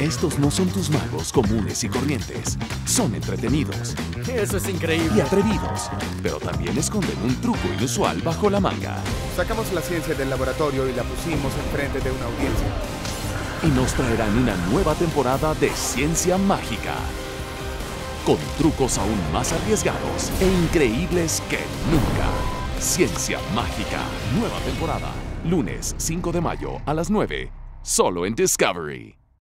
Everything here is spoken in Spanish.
Estos no son tus magos comunes y corrientes. Son entretenidos Eso es increíble y atrevidos, pero también esconden un truco inusual bajo la manga. Sacamos la ciencia del laboratorio y la pusimos enfrente de una audiencia. Y nos traerán una nueva temporada de Ciencia Mágica. Con trucos aún más arriesgados e increíbles que nunca. Ciencia Mágica, nueva temporada. Lunes 5 de mayo a las 9, solo en Discovery.